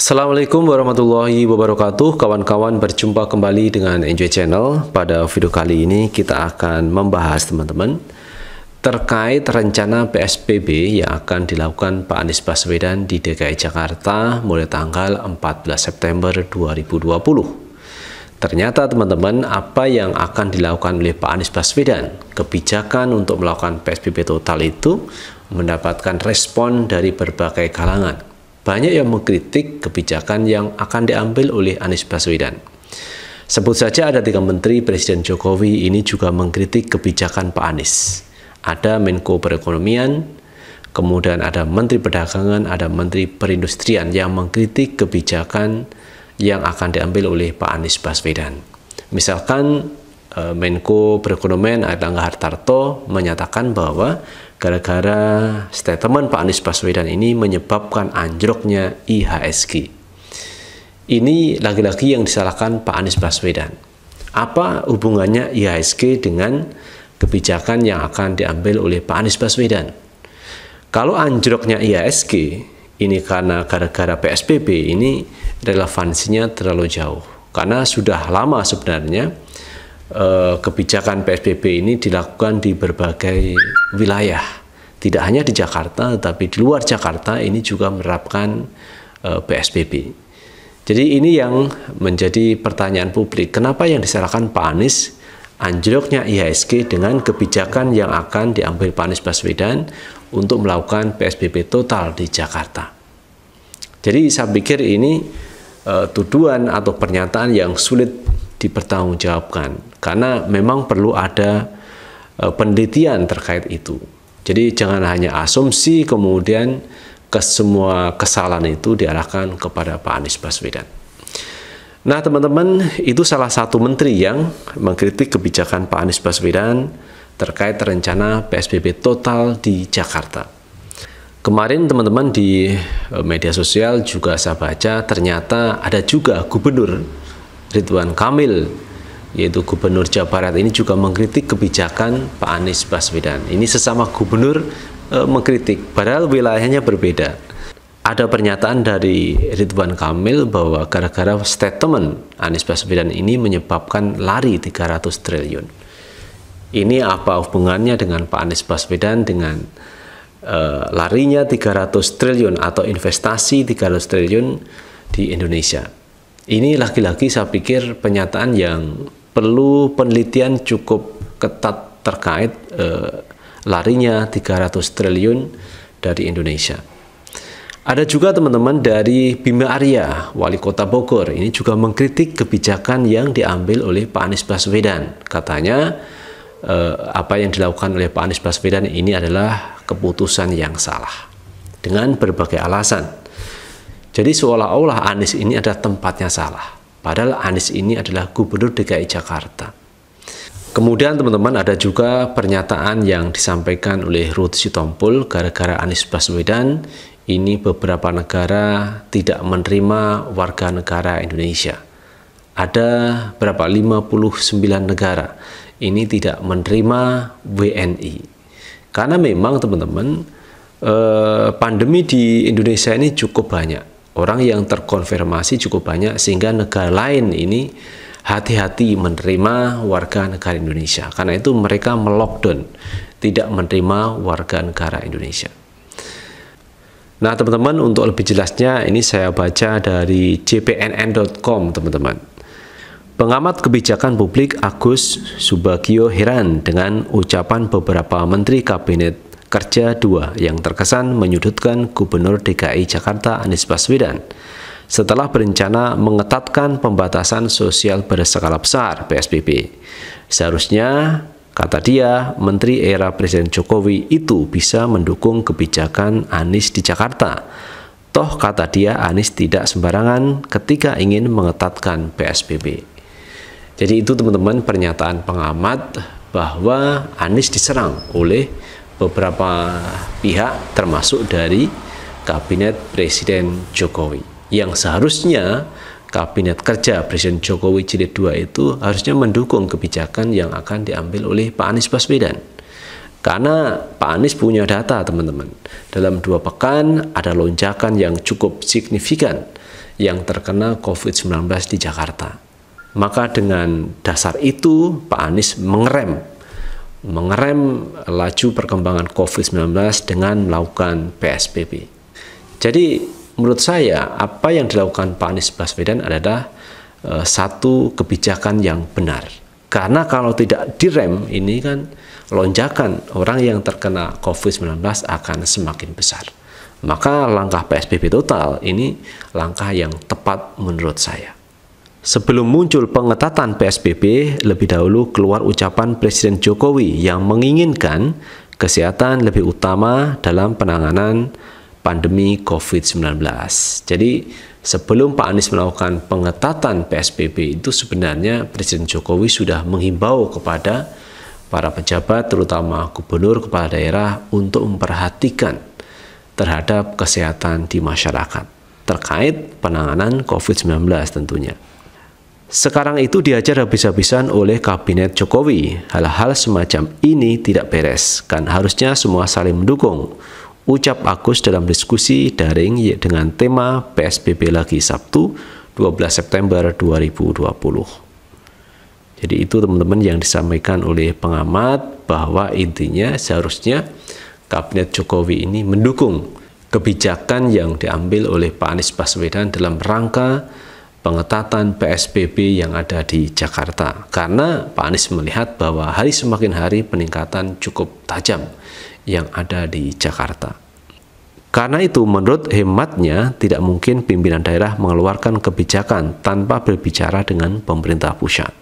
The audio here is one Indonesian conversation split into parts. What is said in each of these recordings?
Assalamualaikum warahmatullahi wabarakatuh. Kawan-kawan berjumpa kembali dengan Enjoy Channel. Pada video kali ini kita akan membahas teman-teman Terkait rencana PSBB yang akan dilakukan Pak Anies Baswedan di DKI Jakarta mulai tanggal 14 September 2020 Ternyata teman-teman apa yang akan dilakukan oleh Pak Anies Baswedan Kebijakan untuk melakukan PSBB total itu mendapatkan respon dari berbagai kalangan banyak yang mengkritik kebijakan yang akan diambil oleh Anies Baswedan. Sebut saja ada tiga menteri Presiden Jokowi ini juga mengkritik kebijakan Pak Anies. Ada Menko Perekonomian, kemudian ada Menteri Perdagangan, ada Menteri Perindustrian yang mengkritik kebijakan yang akan diambil oleh Pak Anies Baswedan. Misalkan eh, Menko Perekonomian Erlangga Hartarto menyatakan bahwa gara-gara statement Pak Anies Baswedan ini menyebabkan anjloknya IHSG. Ini lagi-lagi yang disalahkan Pak Anies Baswedan. Apa hubungannya IHSG dengan kebijakan yang akan diambil oleh Pak Anies Baswedan? Kalau anjloknya IHSG ini karena gara-gara PSBB ini relevansinya terlalu jauh karena sudah lama sebenarnya Eh, kebijakan PSBB ini dilakukan di berbagai wilayah. Tidak hanya di Jakarta, tetapi di luar Jakarta ini juga menerapkan eh, PSBB. Jadi ini yang menjadi pertanyaan publik. Kenapa yang disalahkan Pak Anies anjloknya IHSG dengan kebijakan yang akan diambil Pak Anies Baswedan untuk melakukan PSBB total di Jakarta. Jadi saya pikir ini uh, tuduhan atau pernyataan yang sulit dipertanggungjawabkan karena memang perlu ada uh, penelitian terkait itu. Jadi jangan hanya asumsi kemudian ke semua kesalahan itu diarahkan kepada Pak Anies Baswedan. Nah teman-teman itu salah satu menteri yang mengkritik kebijakan Pak Anies Baswedan terkait rencana PSBB total di Jakarta. Kemarin teman-teman di eh, media sosial juga saya baca ternyata ada juga gubernur Ridwan Kamil yaitu Gubernur Jawa Barat ini juga mengkritik kebijakan Pak Anies Baswedan. Ini sesama gubernur e, mengkritik, padahal wilayahnya berbeda. Ada pernyataan dari Ridwan Kamil bahwa gara-gara statement Anies Baswedan ini menyebabkan lari 300 triliun. Ini apa hubungannya dengan Pak Anies Baswedan dengan e, larinya 300 triliun atau investasi 300 triliun di Indonesia? Ini lagi-lagi saya pikir pernyataan yang perlu penelitian cukup ketat terkait eh, larinya 300 triliun dari Indonesia. Ada juga teman-teman dari Bima Arya, Wali Kota Bogor, ini juga mengkritik kebijakan yang diambil oleh Pak Anies Baswedan. Katanya eh, apa yang dilakukan oleh Pak Anies Baswedan ini adalah keputusan yang salah dengan berbagai alasan. Jadi seolah-olah Anies ini adalah tempatnya salah. Padahal Anies ini adalah gubernur DKI Jakarta. Kemudian teman-teman ada juga pernyataan yang disampaikan oleh Ruth Sitompul gara-gara Anies Baswedan ini beberapa negara tidak menerima warga negara Indonesia. Ada berapa 59 negara ini tidak menerima WNI. Karena memang teman-teman eh, pandemi di Indonesia ini cukup banyak orang yang terkonfirmasi cukup banyak sehingga negara lain ini hati-hati menerima warga negara Indonesia. Karena itu mereka melockdown, tidak menerima warga negara Indonesia. Nah teman-teman untuk lebih jelasnya ini saya baca dari jpnn.com teman-teman. Pengamat kebijakan publik Agus Subagio heran dengan ucapan beberapa menteri kabinet Kerja 2 yang terkesan menyudutkan Gubernur DKI Jakarta Anies Baswedan setelah berencana mengetatkan pembatasan sosial berskala besar PSBB. Seharusnya, kata dia, Menteri era Presiden Jokowi itu bisa mendukung kebijakan Anies di Jakarta. Toh kata dia Anies tidak sembarangan ketika ingin mengetatkan PSBB. Jadi itu teman-teman pernyataan pengamat bahwa Anies diserang oleh beberapa pihak termasuk dari kabinet Presiden Jokowi yang seharusnya kabinet kerja Presiden Jokowi jilid 2 itu harusnya mendukung kebijakan yang akan diambil oleh Pak Anies Baswedan. Karena Pak Anies punya data teman-teman. Dalam dua pekan ada lonjakan yang cukup signifikan yang terkena COVID-19 di Jakarta. Maka dengan dasar itu Pak Anies mengerem mengerem laju perkembangan COVID-19 dengan melakukan PSBB. Jadi menurut saya apa yang dilakukan Pak Anies Baswedan adalah uh, satu kebijakan yang benar. Karena kalau tidak direm ini kan lonjakan orang yang terkena COVID-19 akan semakin besar. Maka langkah PSBB total ini langkah yang tepat menurut saya. Sebelum muncul pengetatan PSBB, lebih dahulu keluar ucapan Presiden Jokowi yang menginginkan kesehatan lebih utama dalam penanganan pandemi COVID-19. Jadi, sebelum Pak Anies melakukan pengetatan PSBB itu sebenarnya Presiden Jokowi sudah menghimbau kepada para pejabat terutama gubernur kepala daerah untuk memperhatikan terhadap kesehatan di masyarakat terkait penanganan COVID-19 tentunya. Sekarang itu diajar habis-habisan oleh kabinet Jokowi. Hal-hal semacam ini tidak beres, kan harusnya semua saling mendukung. Ucap Agus dalam diskusi daring dengan tema PSBB lagi Sabtu 12 September 2020. Jadi itu teman-teman yang disampaikan oleh pengamat bahwa intinya seharusnya Kabinet Jokowi ini mendukung kebijakan yang diambil oleh Pak Anies Baswedan dalam rangka pengetatan PSBB yang ada di Jakarta. Karena Pak Anies melihat bahwa hari semakin hari peningkatan cukup tajam yang ada di Jakarta. Karena itu menurut hematnya tidak mungkin pimpinan daerah mengeluarkan kebijakan tanpa berbicara dengan pemerintah pusat.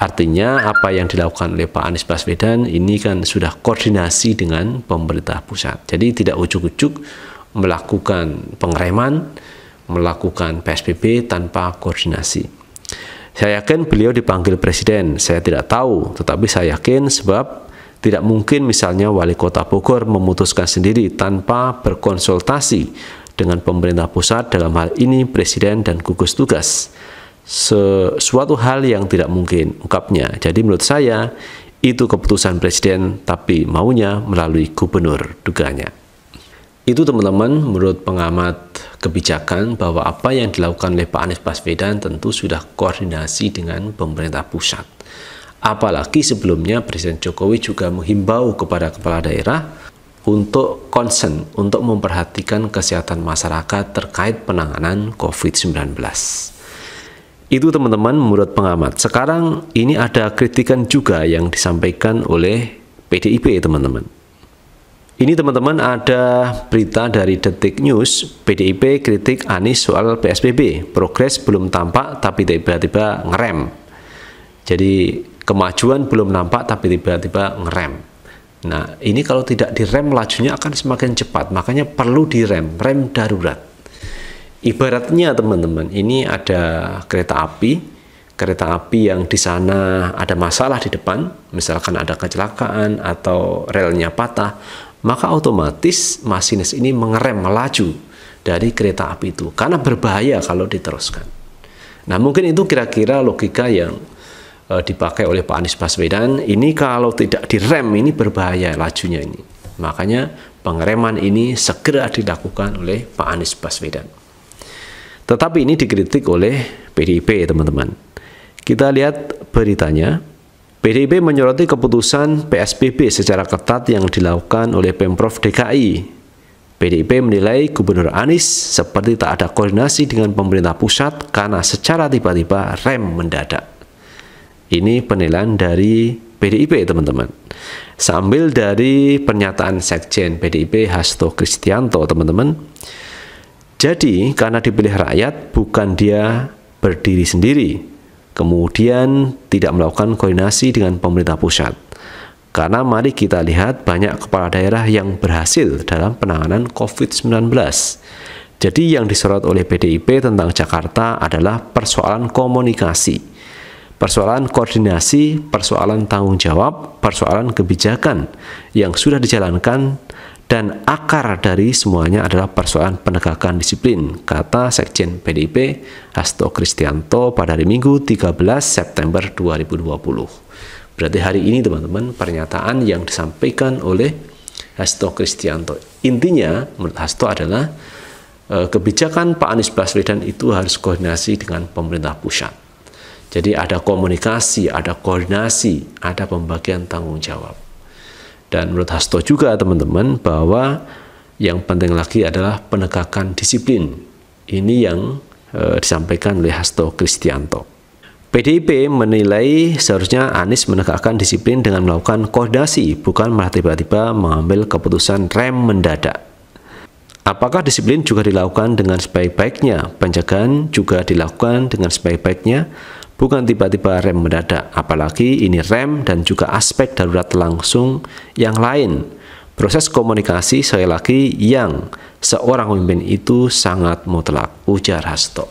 Artinya apa yang dilakukan oleh Pak Anies Baswedan ini kan sudah koordinasi dengan pemerintah pusat. Jadi tidak ujuk-ujuk melakukan pengereman, melakukan PSBB tanpa koordinasi. Saya yakin beliau dipanggil presiden, saya tidak tahu, tetapi saya yakin sebab tidak mungkin misalnya wali kota Bogor memutuskan sendiri tanpa berkonsultasi dengan pemerintah pusat dalam hal ini presiden dan gugus tugas sesuatu hal yang tidak mungkin ungkapnya. Jadi menurut saya itu keputusan presiden tapi maunya melalui gubernur duganya. Itu teman-teman menurut pengamat kebijakan bahwa apa yang dilakukan oleh Pak Anies Baswedan tentu sudah koordinasi dengan pemerintah pusat. Apalagi sebelumnya Presiden Jokowi juga menghimbau kepada kepala daerah untuk concern, untuk memperhatikan kesehatan masyarakat terkait penanganan COVID-19. Itu teman-teman menurut pengamat. Sekarang ini ada kritikan juga yang disampaikan oleh PDIP teman-teman. Ini teman-teman ada berita dari Detik News, PDIP kritik Anies soal PSBB, progres belum tampak tapi tiba-tiba ngerem. Jadi kemajuan belum nampak tapi tiba-tiba ngerem. Nah ini kalau tidak direm lajunya akan semakin cepat, makanya perlu direm, rem darurat. Ibaratnya teman-teman, ini ada kereta api, kereta api yang di sana ada masalah di depan, misalkan ada kecelakaan atau relnya patah, maka otomatis masinis ini mengerem melaju dari kereta api itu karena berbahaya kalau diteruskan. Nah, mungkin itu kira-kira logika yang e, dipakai oleh Pak Anies Baswedan. Ini kalau tidak direm ini berbahaya lajunya ini. Makanya pengereman ini segera dilakukan oleh Pak Anies Baswedan. Tetapi ini dikritik oleh PDIP, teman-teman. Kita lihat beritanya. PDIP menyoroti keputusan PSBB secara ketat yang dilakukan oleh Pemprov DKI. PDIP menilai Gubernur Anies seperti tak ada koordinasi dengan pemerintah pusat karena secara tiba-tiba rem mendadak. Ini penilaian dari PDIP, teman-teman. Sambil dari pernyataan Sekjen PDIP Hasto Kristianto, teman-teman, jadi karena dipilih rakyat bukan dia berdiri sendiri, kemudian tidak melakukan koordinasi dengan pemerintah pusat. Karena mari kita lihat banyak kepala daerah yang berhasil dalam penanganan COVID-19. Jadi yang disorot oleh PDIP tentang Jakarta adalah persoalan komunikasi, persoalan koordinasi, persoalan tanggung jawab, persoalan kebijakan yang sudah dijalankan dan akar dari semuanya adalah persoalan penegakan disiplin, kata Sekjen PDIP Hasto Kristianto pada hari Minggu 13 September 2020. Berarti hari ini teman-teman pernyataan yang disampaikan oleh Hasto Kristianto. Intinya menurut Hasto adalah e, kebijakan Pak Anies Baswedan itu harus koordinasi dengan pemerintah pusat. Jadi ada komunikasi, ada koordinasi, ada pembagian tanggung jawab. Dan menurut Hasto juga teman-teman bahwa yang penting lagi adalah penegakan disiplin. Ini yang e, disampaikan oleh Hasto Kristianto. PDIP menilai seharusnya Anies menegakkan disiplin dengan melakukan koordinasi, bukan malah tiba-tiba mengambil keputusan rem mendadak. Apakah disiplin juga dilakukan dengan sebaik-baiknya? Pencegahan juga dilakukan dengan sebaik-baiknya, bukan tiba-tiba rem mendadak. Apalagi ini rem dan juga aspek darurat langsung yang lain. Proses komunikasi sekali lagi yang seorang pemimpin itu sangat mutlak, ujar Hasto.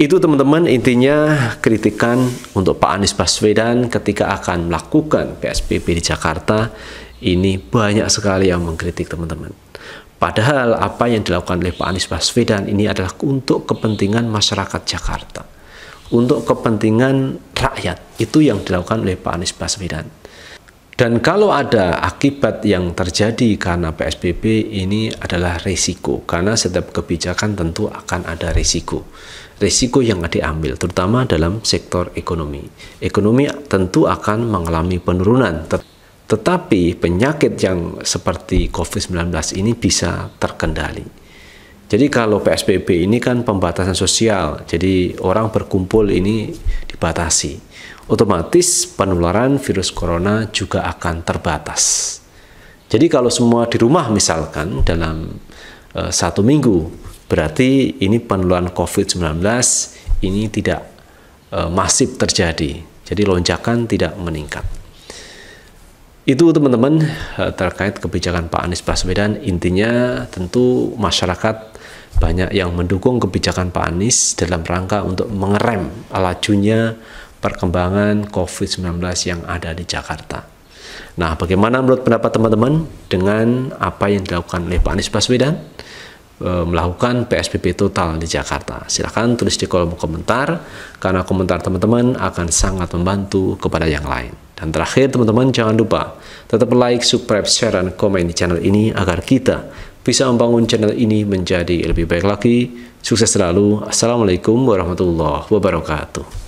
Itu teman-teman intinya kritikan untuk Pak Anies Baswedan ketika akan melakukan PSBB di Jakarta ini banyak sekali yang mengkritik teman-teman. Padahal apa yang dilakukan oleh Pak Anies Baswedan ini adalah untuk kepentingan masyarakat Jakarta. Untuk kepentingan rakyat. Itu yang dilakukan oleh Pak Anies Baswedan. Dan kalau ada akibat yang terjadi karena PSBB ini adalah risiko. Karena setiap kebijakan tentu akan ada risiko risiko yang diambil, terutama dalam sektor ekonomi. Ekonomi tentu akan mengalami penurunan, tetapi penyakit yang seperti COVID-19 ini bisa terkendali. Jadi kalau PSBB ini kan pembatasan sosial, jadi orang berkumpul ini dibatasi. Otomatis penularan virus corona juga akan terbatas. Jadi kalau semua di rumah misalkan dalam uh, satu minggu Berarti ini penularan COVID-19 ini tidak e, masif terjadi. Jadi lonjakan tidak meningkat. Itu teman-teman e, terkait kebijakan Pak Anies Baswedan. Intinya tentu masyarakat banyak yang mendukung kebijakan Pak Anies dalam rangka untuk mengerem lajunya perkembangan COVID-19 yang ada di Jakarta. Nah, bagaimana menurut pendapat teman-teman dengan apa yang dilakukan oleh Pak Anies Baswedan? E, melakukan PSBB total di Jakarta. Silahkan tulis di kolom komentar, karena komentar teman-teman akan sangat membantu kepada yang lain. Dan terakhir teman-teman jangan lupa tetap like, subscribe, share, dan komen di channel ini agar kita bisa membangun channel ini menjadi lebih baik lagi. Sukses selalu. Assalamualaikum warahmatullahi wabarakatuh.